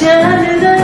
Canada